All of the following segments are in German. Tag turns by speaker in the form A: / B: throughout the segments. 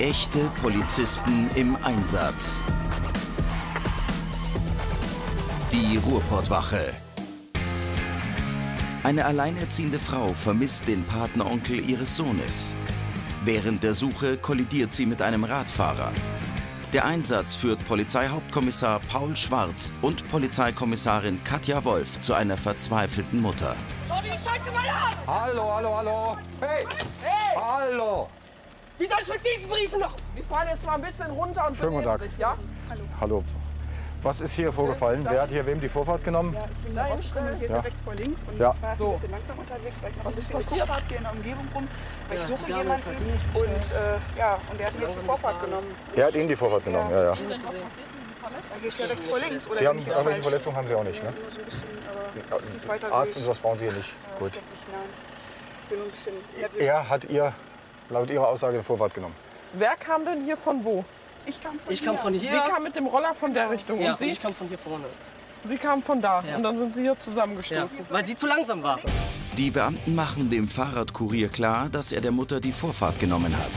A: Echte Polizisten im Einsatz. Die Ruhrpottwache. Eine alleinerziehende Frau vermisst den Partneronkel ihres Sohnes. Während der Suche kollidiert sie mit einem Radfahrer. Der Einsatz führt Polizeihauptkommissar Paul Schwarz und Polizeikommissarin Katja Wolf zu einer verzweifelten Mutter.
B: Schau die Scheiße mal an!
C: Hallo, hallo, hallo. Hey!
B: Hey!
C: Hallo!
B: Wie soll ich mit diesen Briefen noch? Sie fahren jetzt mal ein bisschen runter und
C: Schönen guten
B: benehmen
C: Tag.
B: sich, ja?
C: Hallo. Was ist hier vorgefallen? Wer hat hier wem die Vorfahrt genommen?
D: Ich bin da hinstellen, hier ist
C: Ja.
D: ja rechts vor links und
C: Ja.
D: ich fahre
B: So.
D: ein bisschen langsam unterwegs, weil ich noch
B: Was
D: ein
B: ist
D: bisschen
B: passiert?
D: Vorfahrt gehe in der Umgebung rum, weil ich
B: Ja,
D: suche
B: Dame ist
D: jemanden
B: halt
D: und äh, ja, und der hat mir jetzt die Vorfahrt genommen.
C: Er hat Ihnen die Vorfahrt genommen, ja, ja.
D: Da gehst du ja rechts vor links oder
C: Sie haben
D: ich
C: irgendwelche? Verletzungen haben Sie auch nicht, ne?
D: Nur so ein bisschen, aber es ist nicht
C: Arzt und sowas brauchen Sie hier nicht. Gut.
D: ich nicht, nein. Ich bin nur ein bisschen nervös.
C: Er hat ihr, laut Ihrer Aussage, die Vorfahrt genommen.
B: Wer kam denn hier von wo?
D: Ich kam von
E: Ich kam
D: hier.
E: von
B: Sie
E: hier.
B: kam mit dem Roller von der Richtung
E: ja,
B: und Sie?
E: ich kam von hier vorne.
B: Sie kam von da
E: Ja.
B: und dann sind Sie hier
E: Ja,
B: zusammengestoßen.
E: weil sie zu langsam war.
A: Die Beamten machen dem Fahrradkurier klar, dass er der Mutter die Vorfahrt genommen hat.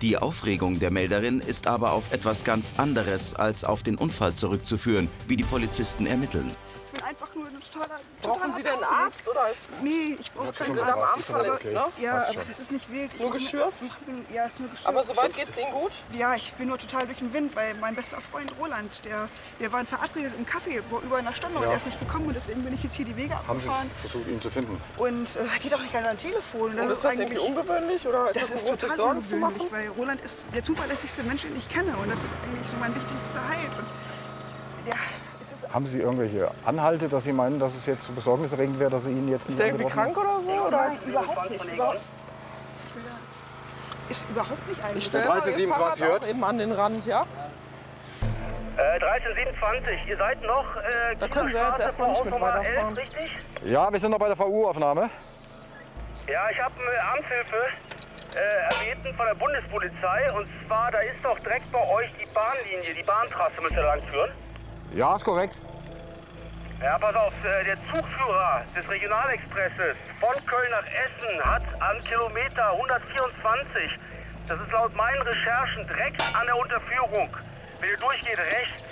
A: Die Aufregung der Melderin ist aber auf etwas ganz anderes als auf den Unfall zurückzuführen, wie die Polizisten ermitteln.
D: Ich bin einfach ein totaler.
B: Brauchen
D: totaler
B: Sie denn einen. Arzt oder ist
D: Nee, ich brauche keinen
B: Sie sind am Arm
D: Arzt.
B: verletzt, ne?
D: Ja,
C: Passt
D: aber
C: schon.
D: das ist nicht wild. Ich
B: Nur
D: bin-
B: geschürft?
D: Ich bin, ja, ist nur geschürft.
B: Aber soweit geht's Ihnen gut?
D: Ja, ich bin nur total durch den Wind, weil mein bester Freund Roland, der, wir waren verabredet im Café vor über einer Stunde und
C: Ja.
D: er ist nicht gekommen und deswegen bin ich jetzt hier die Wege
C: Haben Sie
D: abgefahren.
C: versucht, ihn zu finden?
D: Und äh, geht auch nicht an sein Telefon. Und das,
B: Und ist das irgendwie
D: eigentlich,
B: ungewöhnlich oder ist
D: das
B: das,
D: ist total
B: Sorgen
D: ungewöhnlich, weil Roland ist der zuverlässigste Mensch, den ich kenne und das ist eigentlich so mein wichtigster Halt. Und es ist
C: Haben Sie irgendwelche Anhalte, dass Sie meinen, dass es jetzt so besorgniserregend wäre, dass Sie ihn jetzt
B: Ist der irgendwie krank oder so? Oder?
D: Nein, überhaupt nicht. Überhaupt, ist überhaupt nicht
B: Ich
D: eigentlich.
B: stelle mal Ihr
C: 1327
B: Fahrrad
C: hört.
B: eben an den Rand, ja?
F: Äh, 1327, ihr seid noch. Äh,
B: Da können Sie jetzt erstmal nicht mit weiterfahren.
F: 11, richtig?
C: Ja, wir sind noch bei der VU-Aufnahme.
F: Ja, ich habe eine Amtshilfe äh, erbeten von der Bundespolizei. Und zwar, da ist doch direkt bei euch die Bahnlinie, die Bahntrasse müsste lang führen.
C: Ja, ist korrekt.
F: Ja, pass auf, äh, der Zugführer des Regionalexpresses von Köln nach Essen hat an Kilometer 124, das ist laut meinen Recherchen direkt an der Unterführung, wenn ihr durchgeht rechts,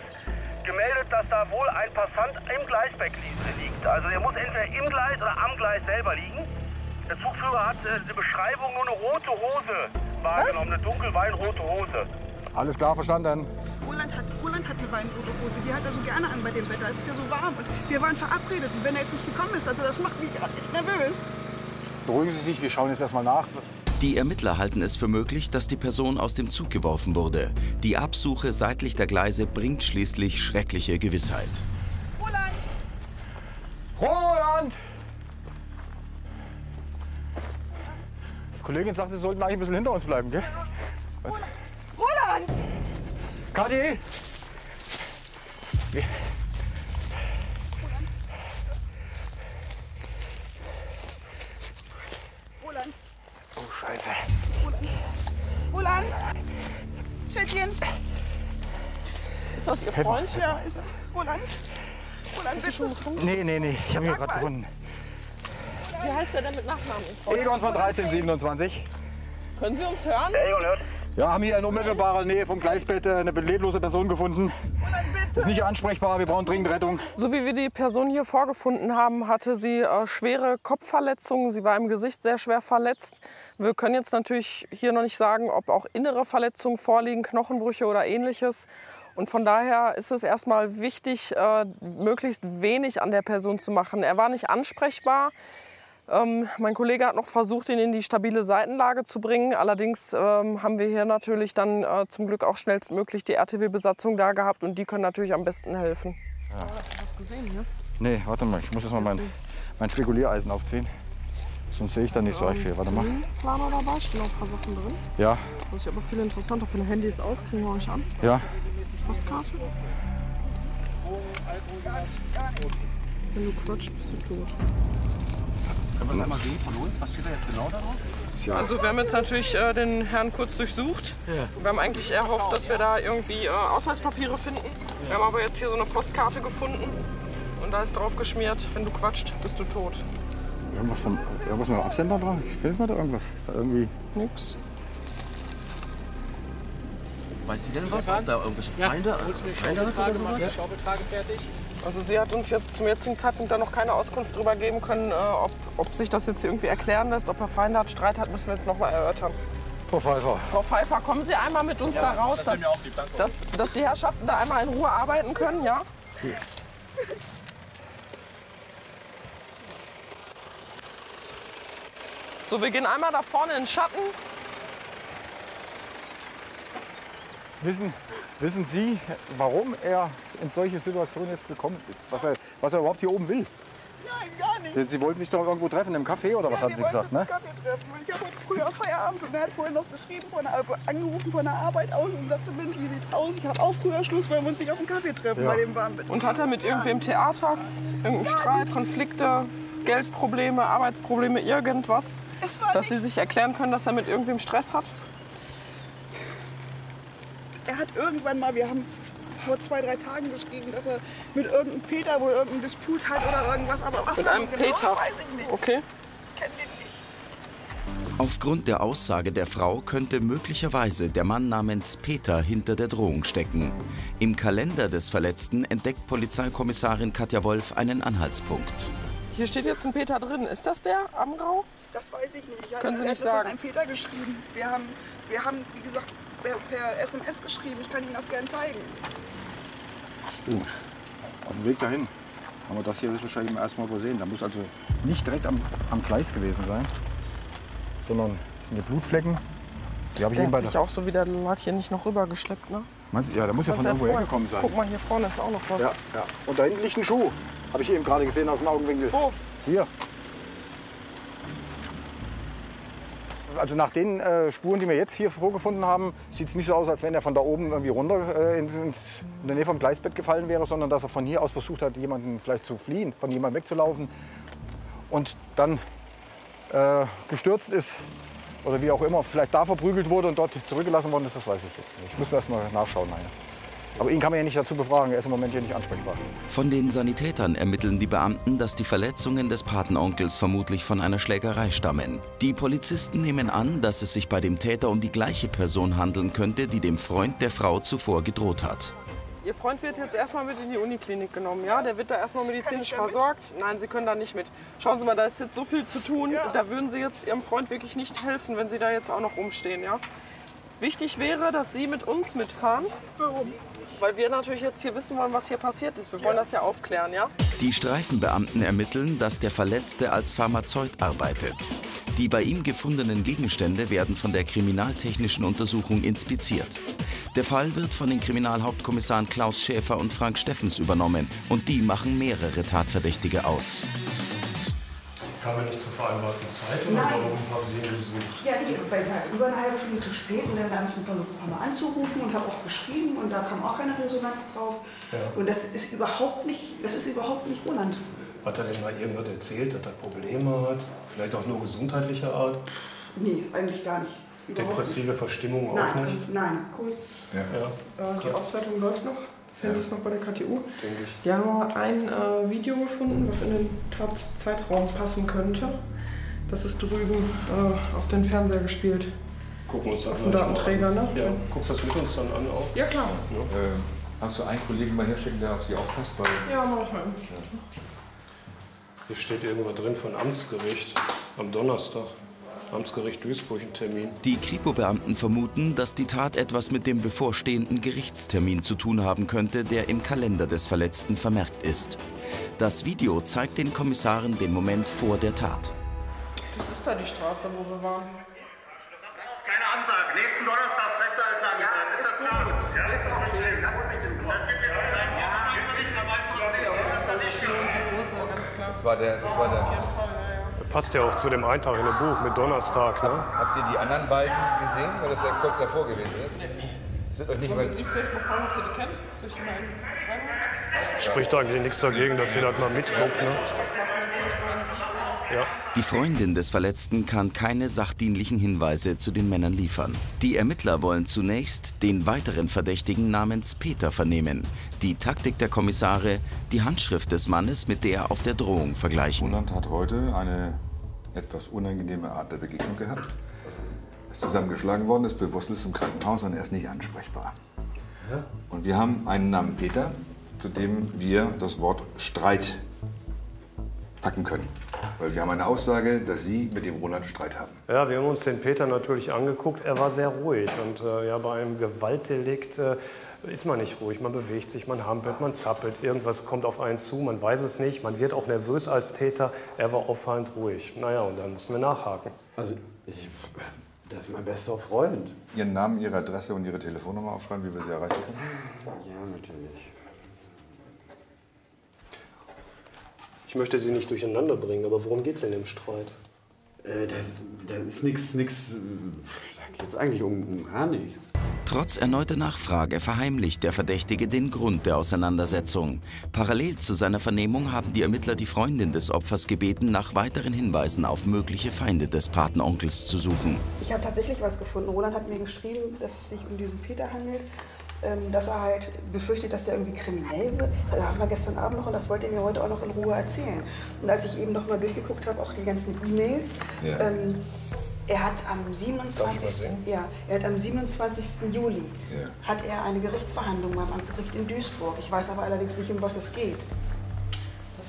F: gemeldet, dass da wohl ein Passant im Gleisbeck li- liegt. Also der muss entweder im Gleis oder am Gleis selber liegen. Der Zugführer hat äh, eine Beschreibung nur eine rote Hose wahrgenommen, eine dunkelweinrote Hose.
C: Alles klar, verstanden.
D: Roland hat, Roland hat eine weinrote Hose, die hat er so gerne an bei dem Wetter. Es ist ja so warm und wir waren verabredet und wenn er jetzt nicht gekommen ist, also das macht mich nervös.
C: Beruhigen Sie sich, wir schauen jetzt erstmal nach.
A: Die Ermittler halten es für möglich, dass die Person aus dem Zug geworfen wurde. Die Absuche seitlich der Gleise bringt schließlich schreckliche Gewissheit.
D: Roland!
C: Roland! Die Kollegin sagte, Sie sollten eigentlich ein bisschen hinter uns bleiben, gell?
D: Roland!
C: Wir-
D: Roland!
C: Oh, Scheiße.
D: Roland! Schätzchen!
B: Ist das Ihr Freund?
D: Ja, ist er. Roland! Roland, bist du?
C: Nee, nee, nee. Ich habe ihn gerade gefunden.
B: Wie heißt der denn mit Nachnamen?
C: Egon von 1327.
B: Können Sie uns hören?
F: Der Egon hört.
C: Ja, haben hier in unmittelbarer Nähe vom Gleisbett äh, eine leblose Person gefunden. Ist nicht ansprechbar, wir brauchen dringend Rettung.
B: So wie wir die Person hier vorgefunden haben, hatte sie äh, schwere Kopfverletzungen. Sie war im Gesicht sehr schwer verletzt. Wir können jetzt natürlich hier noch nicht sagen, ob auch innere Verletzungen vorliegen, Knochenbrüche oder ähnliches. Und von daher ist es erstmal wichtig, äh, möglichst wenig an der Person zu machen. Er war nicht ansprechbar. Ähm, mein Kollege hat noch versucht, ihn in die stabile Seitenlage zu bringen. Allerdings ähm, haben wir hier natürlich dann äh, zum Glück auch schnellstmöglich die RTW-Besatzung da gehabt und die können natürlich am besten helfen.
C: Nee, warte mal, ich muss jetzt mal mein, mein Spekuliereisen aufziehen. Sonst sehe ich da nicht so arg viel. Warte mal.
B: War noch dabei, stehen noch ein paar Sachen drin.
C: Ja,
B: Was ich aber viel interessanter finde, Handys aus, kriegen wir euch an.
C: ja.
B: Postkarte. Wenn du quatscht, bist du tot.
G: Können wir das einmal sehen von uns? Was steht da jetzt genau darauf?
B: Also wir haben jetzt natürlich äh, den Herrn kurz durchsucht. Wir haben eigentlich erhofft, dass wir da irgendwie äh, Ausweispapiere finden. Wir haben aber jetzt hier so eine Postkarte gefunden. Und da ist drauf geschmiert, wenn du quatscht, bist du tot.
C: Irgendwas, vom, irgendwas mit dem Absender dran? Filmt man da irgendwas? Ist da irgendwie.
B: Nix.
G: Weiß sie denn was? Ob da irgendwelche Feinde, Feinde hat oder sowas?
B: Also sie hat uns jetzt zum jetzigen Zeitpunkt da noch keine Auskunft darüber geben können, äh, ob, ob sich das jetzt irgendwie erklären lässt, ob er Feinde hat, Streit hat, müssen wir jetzt noch mal erörtern.
C: Frau Pfeiffer,
B: Frau Pfeiffer, kommen Sie einmal mit uns da raus, dass, dass, dass die Herrschaften da einmal in Ruhe arbeiten können, ja? So, wir gehen einmal da vorne in den Schatten.
C: Wissen, wissen Sie, warum er in solche Situationen jetzt gekommen ist? Was er, was er überhaupt hier oben will?
D: Nein, gar nicht.
C: Sie, Sie wollten sich doch irgendwo treffen im Café oder was
D: Ja,
C: hatten
D: wir
C: Sie gesagt, ne?
D: Kaffee treffen. Ich habe heute früher Feierabend und er hat vorhin noch geschrieben, von der, also angerufen von der Arbeit aus und sagte, Mensch, wie sieht's aus? Ich habe auch früher Schluss, wollen wir uns nicht auf einen Kaffee treffen
C: Ja.
D: bei dem warmen Wetter.
B: Und hat er mit irgendwem Theater, irgendeinen Streit, Konflikte, Geldprobleme, Arbeitsprobleme, irgendwas, dass Sie
D: nicht-
B: sich erklären können, dass er mit irgendwem Stress hat?
D: Hat irgendwann mal, wir haben vor zwei, drei Tagen geschrieben, dass er mit irgendeinem Peter wohl irgendeinen Disput hat oder irgendwas. Aber was
B: Mit einem
D: genau
B: Peter.
D: weiß ich nicht.
B: Okay.
D: Ich kenne den nicht.
A: Aufgrund der Aussage der Frau könnte möglicherweise der Mann namens Peter hinter der Drohung stecken. Im Kalender des Verletzten entdeckt Polizeikommissarin Katja Wolf einen Anhaltspunkt.
B: Hier steht jetzt ein Peter drin. Ist das der Amgrau?
D: Das weiß ich nicht. Ich hatte-
B: Können Sie nicht sagen?
D: einem Peter geschrieben. Wir haben, wir haben, wie gesagt, per, per SMS geschrieben. Ich kann Ihnen das gern zeigen.
C: Auf dem Weg dahin haben wir das hier wahrscheinlich im ersten Mal übersehen. Da muss also nicht direkt am, am Gleis gewesen sein, sondern das sind die Blutflecken. Die habe ich eben bei
B: hat sich auch so wie der lag hier nicht noch rübergeschleppt, ne?
C: Meinst? Ja, der muss ja von irgendwo hergekommen sein.
B: Guck mal, hier vorne ist auch noch was.
C: Ja, ja. Und da hinten liegt ein Schuh. Habe ich eben gerade gesehen aus dem Augenwinkel.
B: Wo?
C: Hier. Also nach den äh, Spuren, die wir jetzt hier vorgefunden haben, sieht es nicht so aus, als wenn er von da oben irgendwie runter äh, ins, in der Nähe vom Gleisbett gefallen wäre, sondern dass er von hier aus versucht hat, jemanden vielleicht zu fliehen, von jemandem wegzulaufen und dann äh, gestürzt ist oder wie auch immer, vielleicht da verprügelt wurde und dort zurückgelassen worden ist, das weiß ich jetzt nicht. Ich muss erst mal nachschauen. Nachher. Aber ihn kann man ja nicht dazu befragen, er ist im Moment hier nicht ansprechbar.
A: Von den Sanitätern ermitteln die Beamten, dass die Verletzungen des Patenonkels vermutlich von einer Schlägerei stammen. Die Polizisten nehmen an, dass es sich bei dem Täter um die gleiche Person handeln könnte, die dem Freund der Frau zuvor gedroht hat.
B: Ihr Freund wird jetzt erstmal mit in die Uniklinik genommen, ja? Der wird da erstmal medizinisch versorgt. Nein, Sie können da nicht mit. Schauen Sie mal, da ist jetzt so viel zu tun. Da würden Sie jetzt Ihrem Freund wirklich nicht helfen, wenn Sie da jetzt auch noch rumstehen, ja? Wichtig wäre, dass Sie mit uns mitfahren.
D: Warum?
B: Weil wir natürlich jetzt hier wissen wollen, was hier passiert ist. Wir wollen das ja aufklären, ja?
A: Die Streifenbeamten ermitteln, dass der Verletzte als Pharmazeut arbeitet. Die bei ihm gefundenen Gegenstände werden von der kriminaltechnischen Untersuchung inspiziert. Der Fall wird von den Kriminalhauptkommissaren Klaus Schäfer und Frank Steffens übernommen und die machen mehrere Tatverdächtige aus.
E: Kam er nicht zur vereinbarten Zeit oder
D: Nein.
E: warum haben Sie ihn gesucht?
D: Ja, die, weil ich war über eine halbe Stunde zu spät und dann habe ich ihn versucht, ein paar Mal anzurufen und habe auch geschrieben und da kam auch keine Resonanz drauf. Und das ist überhaupt nicht, das ist überhaupt nicht Roland.
E: Hat er denn mal irgendwas erzählt, dass er Probleme hat? Vielleicht auch nur gesundheitlicher Art?
D: Nee, eigentlich gar nicht. Überhaupt
E: Depressive Verstimmung
D: nicht.
E: auch
D: Nein,
E: nicht?
D: nein, kurz.
E: Ja,
B: Äh, die Auswertung läuft noch. Handy ist noch bei der KTU.
E: denke ich.
B: Die haben mal ein äh, Video gefunden, was in den Tatzeitraum passen könnte. Das ist drüben äh, auf den Fernseher gespielt.
E: Gucken wir uns das
B: Auf
E: mal
B: Datenträger, ne?
E: Ja, guckst du das mit uns dann an auch?
B: Ja, klar.
H: Äh, hast du einen Kollegen mal hinschicken, der auf Sie aufpasst? Weil
B: Ja, mach ich mal.
E: Hier steht irgendwo drin von Amtsgericht am Donnerstag. Amtsgericht Duisburg ein Termin.
A: Die Kripo-Beamten vermuten, dass die Tat etwas mit dem bevorstehenden Gerichtstermin zu tun haben könnte, der im Kalender des Verletzten vermerkt ist. Das Video zeigt den Kommissaren den Moment vor der Tat.
B: Das ist da die Straße, wo wir waren.
F: Keine Ansage. Nächsten Donnerstag Fresse halten angesagt. Ist das klar? Ja, ist das okay. Das gibt jetzt einen kleinen Vorschlag. Da weißt du, was
B: Schuhe und die Hose, ganz klar.
H: das war der, das war der.
E: Passt ja auch zu dem Eintrag in dem Buch mit Donnerstag, ne?
H: Habt ihr die anderen beiden gesehen, weil das ja kurz davor gewesen ist? Sind euch nicht mal.
B: Wollen Sie vielleicht mal fragen, ob Sie die kennt? Soll ich die mal?
E: Spricht eigentlich nichts dagegen, dass sie das mal mitguckt, ne? Ja.
A: Die Freundin des Verletzten kann keine sachdienlichen Hinweise zu den Männern liefern. Die Ermittler wollen zunächst den weiteren Verdächtigen namens Peter vernehmen. Die Taktik der Kommissare, die Handschrift des Mannes mit der auf der Drohung vergleichen.
H: Roland hat heute eine etwas unangenehme Art der Begegnung gehabt. ist zusammengeschlagen worden, ist bewusstlos im Krankenhaus und er ist nicht ansprechbar. Und wir haben einen Namen Peter, zu dem wir das Wort Streit packen können. Weil wir haben eine Aussage, dass Sie mit dem Roland Streit haben.
E: Ja, wir haben uns den Peter natürlich angeguckt. Er war sehr ruhig. Und äh, ja, bei einem Gewaltdelikt äh, ist man nicht ruhig. Man bewegt sich, man hampelt, man zappelt. Irgendwas kommt auf einen zu, man weiß es nicht. Man wird auch nervös als Täter. Er war auffallend ruhig. Naja, und dann mussten wir nachhaken.
I: Also, ich, das ist mein bester Freund.
H: Ihren Namen, Ihre Adresse und Ihre Telefonnummer aufschreiben, wie wir Sie erreichen können?
I: Ja, natürlich.
E: Möchte Sie nicht durcheinander bringen, aber worum geht es denn im Streit?
I: Äh, das, das ist nichts, nix, äh, eigentlich um, um gar nichts.
A: Trotz erneuter Nachfrage verheimlicht der Verdächtige den Grund der Auseinandersetzung. Parallel zu seiner Vernehmung haben die Ermittler die Freundin des Opfers gebeten, nach weiteren Hinweisen auf mögliche Feinde des Patenonkels zu suchen.
D: Ich habe tatsächlich was gefunden. Roland hat mir geschrieben, dass es sich um diesen Peter handelt. Ähm, dass er halt befürchtet, dass der irgendwie kriminell wird. Das haben wir gestern Abend noch und das wollte er mir heute auch noch in Ruhe erzählen. Und als ich eben noch mal durchgeguckt habe, auch die ganzen E-Mails,
H: Ja.
D: ähm, er hat am 27. Ja, er hat am 27. Juli
H: Ja.
D: hat er eine Gerichtsverhandlung beim Amtsgericht in Duisburg. Ich weiß aber allerdings nicht, um was es geht.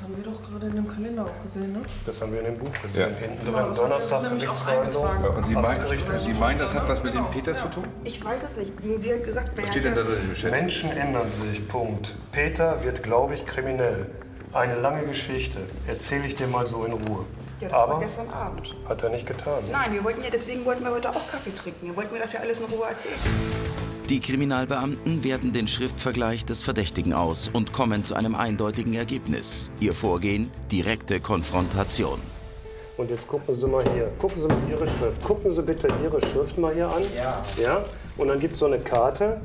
B: Das haben wir doch gerade in dem Kalender auch gesehen, ne?
E: Das haben wir in dem Buch gesehen.
H: Ja.
E: Hinten
B: Genau, er
E: Donnerstag, Gerichtsverhandlung.
H: Und Sie meinen,
E: Amtsgericht
H: Sie meinen, das hat was mit dem Peter zu tun?
D: Ich weiß es nicht. Wie hat gesagt,
H: Was steht denn da drin?
E: Menschen ändern sich, Punkt. Peter wird, glaube ich, kriminell. Eine lange Geschichte. Erzähle ich dir mal so in Ruhe.
D: Ja, das war
E: Aber
D: gestern Abend.
E: hat er nicht getan.
D: Nein, wir wollten ja, deswegen wollten wir heute auch Kaffee trinken. Wir wollten mir das ja alles in Ruhe erzählen.
A: Die Kriminalbeamten werten den Schriftvergleich des Verdächtigen aus und kommen zu einem eindeutigen Ergebnis. Ihr Vorgehen direkte Konfrontation.
E: Und jetzt gucken Sie mal hier. Gucken Sie mal Ihre Schrift. Gucken Sie bitte Ihre Schrift mal hier an.
I: Ja.
E: Ja? Und dann gibt es so eine Karte.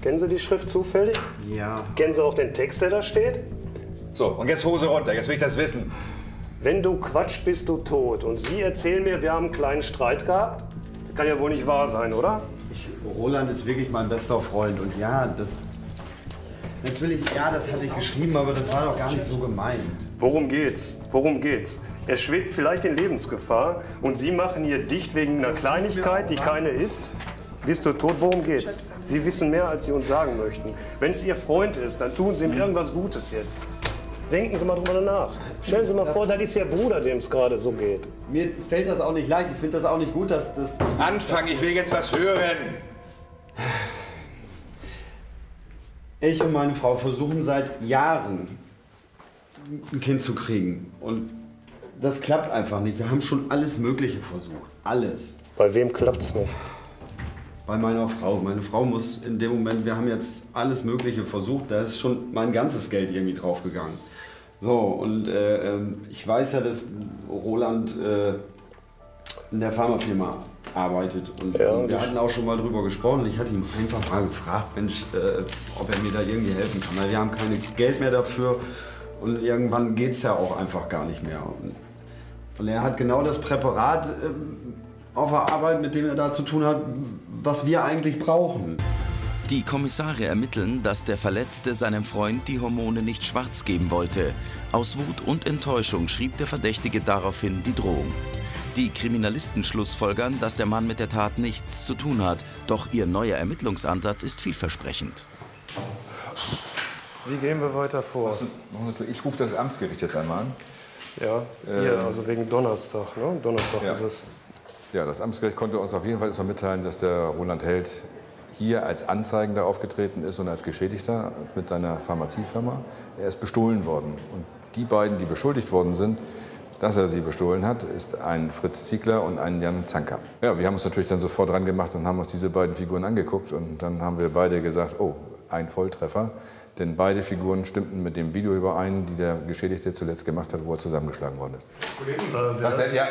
E: Kennen Sie die Schrift zufällig?
I: Ja.
E: Kennen Sie auch den Text, der da steht?
H: So, und jetzt Hose runter, jetzt will ich das wissen.
E: Wenn du quatscht, bist du tot. Und Sie erzählen mir, wir haben einen kleinen Streit gehabt? Das kann ja wohl nicht wahr sein, oder?
I: Ich, Roland ist wirklich mein bester Freund. Und ja, das. Natürlich, ja, das hatte ich geschrieben, aber das war doch gar nicht so gemeint.
E: Worum geht's? Worum geht's? Er schwebt vielleicht in Lebensgefahr und Sie machen hier dicht wegen einer Kleinigkeit, die keine ist. Bist du tot? Worum geht's? Sie wissen mehr, als Sie uns sagen möchten. Wenn es Ihr Freund ist, dann tun Sie ihm irgendwas Gutes jetzt. Denken Sie mal drüber nach. Stellen Sie mal vor, das ist Ihr Bruder, dem es gerade so geht.
I: Mir fällt das auch nicht leicht. Ich finde das auch nicht gut, dass das.
H: Anfang, ich will jetzt was hören.
I: Ich und meine Frau versuchen seit Jahren, ein Kind zu kriegen. Und das klappt einfach nicht. Wir haben schon alles Mögliche versucht. Alles.
E: Bei wem klappt's nicht?
I: Bei meiner Frau. Meine Frau muss in dem Moment, wir haben jetzt alles Mögliche versucht, da ist schon mein ganzes Geld irgendwie draufgegangen. So, und äh, ähm, ich weiß ja, dass Roland äh, in der Pharmafirma arbeitet. Und,
E: Ja,
I: und wir hatten auch schon mal drüber gesprochen. Ich hatte ihn einfach mal gefragt, Mensch, äh, ob er mir da irgendwie helfen kann. Weil wir haben kein Geld mehr dafür und irgendwann geht es ja auch einfach gar nicht mehr. Und, und er hat genau das Präparat ähm, auf der Arbeit, mit dem er da zu tun hat, was wir eigentlich brauchen.
A: Die Kommissare ermitteln, dass der Verletzte seinem Freund die Hormone nicht schwarz geben wollte. Aus Wut und Enttäuschung schrieb der Verdächtige daraufhin die Drohung. Die Kriminalisten schlussfolgern, dass der Mann mit der Tat nichts zu tun hat. Doch ihr neuer Ermittlungsansatz ist vielversprechend.
E: Wie gehen wir weiter vor?
H: Ich rufe das Amtsgericht jetzt einmal an.
E: Ja, hier, also wegen Donnerstag, ne? Donnerstag
H: Ja.
E: ist es.
H: Ja, das Amtsgericht konnte uns auf jeden Fall erstmal mitteilen, dass der Roland Held hier als Anzeigender aufgetreten ist und als Geschädigter mit seiner Pharmaziefirma. Er ist bestohlen worden. Und die beiden, die beschuldigt worden sind, dass er sie bestohlen hat, ist ein Fritz Ziegler und ein Jan Zanker. Ja, wir haben uns natürlich dann sofort dran gemacht und haben uns diese beiden Figuren angeguckt. Und dann haben wir beide gesagt, oh, ein Volltreffer. Denn beide Figuren stimmten mit dem Video überein, die der Geschädigte zuletzt gemacht hat, wo er zusammengeschlagen worden ist. Was denn? Ja.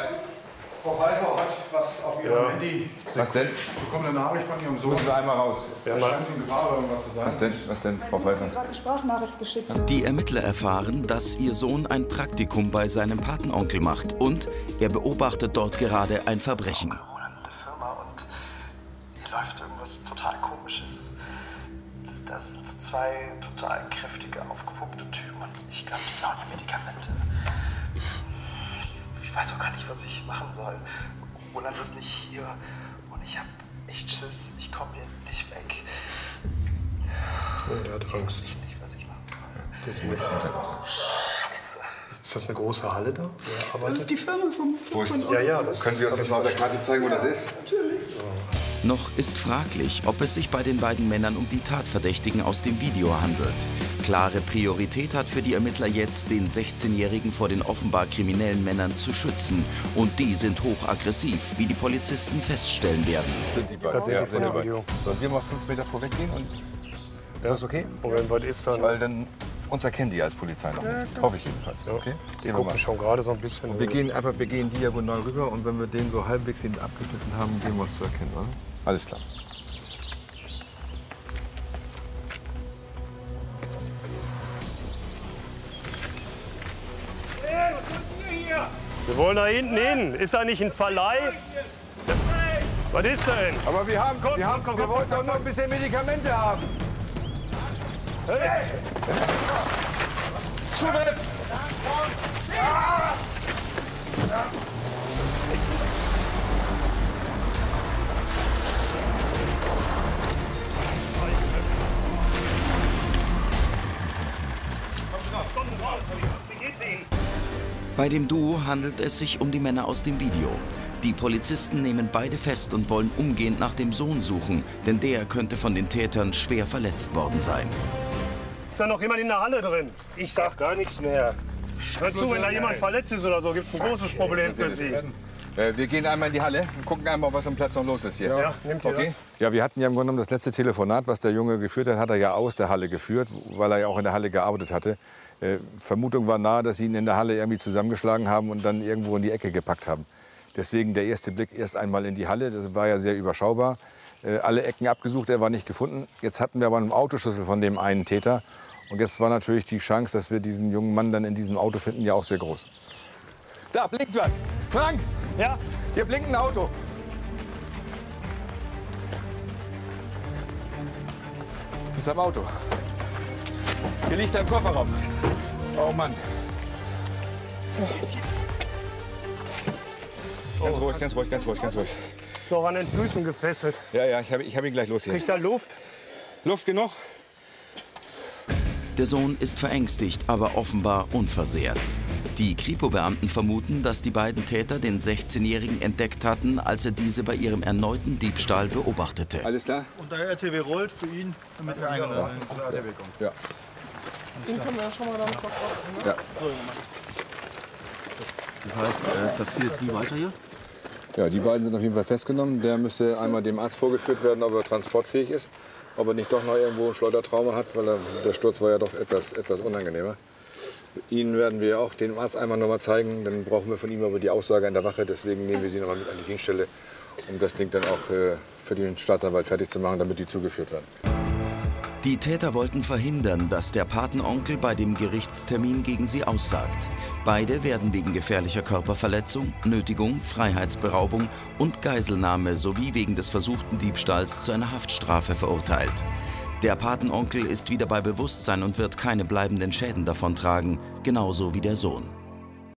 C: Frau Pfeiffer hat was auf ihrem Handy.
H: Was denn?
C: bekommen eine Nachricht von ihrem Sohn.
H: Müssen wir einmal raus.
C: Er scheint in Gefahr oder irgendwas zu sein.
H: Was denn? Was denn, Frau
D: Ich habe
H: Pfeiffer?
D: gerade eine Sprachnachricht geschickt.
A: Die Ermittler erfahren, dass ihr Sohn ein Praktikum bei seinem Patenonkel macht und er beobachtet dort gerade ein Verbrechen.
J: Eine Firma und hier läuft irgendwas total komisches. Da sind so zwei total kräftige, aufgepumpte Typen und ich glaube, die klauen die Medikamente. Ich, weiß auch gar nicht, was ich machen soll. Roland ist nicht hier und und ich habe echt Schiss. Ich komme hier nicht weg.
E: Oh, der hat Angst.
J: Ich nicht, was ich machen soll.
E: Das ist, mit.
J: Scheiße.
E: ist das eine große Halle da?
J: Das ist die Firma vom,
H: Wo ist
J: von
E: Ja, ja. Das
H: Können Sie uns das mal auf der Karte zeigen, wo das ist?
A: Noch ist fraglich, ob es sich bei den beiden Männern um die Tatverdächtigen aus dem Video handelt. Klare Priorität hat für die Ermittler jetzt, den 16-Jährigen vor den offenbar kriminellen Männern zu schützen. Und die sind hochaggressiv, wie die Polizisten feststellen werden.
H: Sind die beiden?
E: von
H: sind die beiden. Sollen wir mal fünf Meter vorweggehen? Und ist das okay?
E: Und wenn was ist, dann
H: Weil dann uns erkennen die als Polizei noch nicht. Hoffe ich jedenfalls. Okay?
E: die
H: Gehen wir
E: gucken
H: mal.
E: schon gerade so ein bisschen.
H: Und wir gehen einfach, wir gehen diagonal rüber und wenn wir den so halbwegs abgeschnitten haben, geben wir uns zu erkennen, oder? Alles klar.
E: Wir wollen da hinten hin. Ist da nicht ein Verleih? Was ist denn?
H: Aber wir haben,
E: Komm,
H: wir, haben,
E: komm,
H: wir
E: komm,
H: wollten
E: komm,
H: doch nur ein bisschen Medikamente haben.
E: Hey.
H: Zugriff!
A: Bei dem Duo handelt es sich um die Männer aus dem Video. Die Polizisten nehmen beide fest und wollen umgehend nach dem Sohn suchen, denn der könnte von den Tätern schwer verletzt worden sein.
E: Ist da noch jemand in der Halle drin?
K: Ich sag gar nichts mehr.
E: Hör zu, wenn da jemand verletzt ist oder so, gibt es ein großes Problem für Sie.
H: Äh, Wir gehen einmal in die Halle und gucken einmal, was am Platz noch los ist hier.
E: Ja, nimmt ihr
H: Okay. Ja, wir hatten ja im Grunde genommen das letzte Telefonat, was der Junge geführt hat, hat er ja aus der Halle geführt, weil er ja auch in der Halle gearbeitet hatte. Äh, Vermutung war nahe, dass sie ihn in der Halle irgendwie zusammengeschlagen haben und dann irgendwo in die Ecke gepackt haben. Deswegen der erste Blick erst einmal in die Halle. Das war ja sehr überschaubar. Äh, alle Ecken abgesucht, er war nicht gefunden. Jetzt hatten wir aber einen Autoschlüssel von dem einen Täter. Und jetzt war natürlich die Chance, dass wir diesen jungen Mann dann in diesem Auto finden, ja auch sehr groß. Da blinkt was. Frank,
E: Ja,
H: hier blinkt ein Auto. Ist am Auto. Hier liegt er im Kofferraum. Oh Mann. Ganz ruhig, ganz ruhig, ganz ruhig, ganz ruhig.
E: ist auch an den Füßen gefesselt.
H: Ja, ja, ich habe ich hab ihn gleich los hier.
E: Kriegt er Luft?
H: Luft genug?
A: Der Sohn ist verängstigt, aber offenbar unversehrt. Die Kripo-Beamten vermuten, dass die beiden Täter den 16-Jährigen entdeckt hatten, als er diese bei ihrem erneuten Diebstahl beobachtete.
H: Alles klar?
K: Und der RTW rollt für ihn, damit er eingeladen
H: Ja.
B: Den können wir ja schon mal dann verfolgen.
H: ja.
G: Das heißt, äh, das geht jetzt wie weiter hier?
H: Ja, die beiden sind auf jeden Fall festgenommen. Der müsste einmal dem Arzt vorgeführt werden, ob er transportfähig ist. Ob er nicht doch noch irgendwo ein Schleudertrauma hat, weil er, der Sturz war ja doch etwas, etwas unangenehmer. Ihnen werden wir auch dem Arzt einmal noch mal zeigen. Dann brauchen wir von ihm aber die Aussage an der Wache. Deswegen nehmen wir sie noch mal mit an die Dienststelle, um das Ding dann auch äh, für den Staatsanwalt fertig zu machen, damit die zugeführt werden.
A: Die Täter wollten verhindern, dass der Patenonkel bei dem Gerichtstermin gegen sie aussagt. Beide werden wegen gefährlicher Körperverletzung, Nötigung, Freiheitsberaubung und Geiselnahme sowie wegen des versuchten Diebstahls zu einer Haftstrafe verurteilt. Der Patenonkel ist wieder bei Bewusstsein und wird keine bleibenden Schäden davontragen, genauso wie der Sohn.